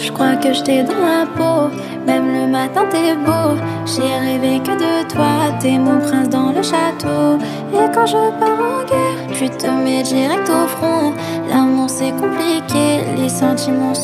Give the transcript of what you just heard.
Je crois que je t'ai dans la peau. Même le matin, t'es beau. J'ai rêvé que de toi. T'es mon prince dans le château. Et quand je pars en guerre, tu te mets direct au front. L'amour, c'est compliqué. Les sentiments sont.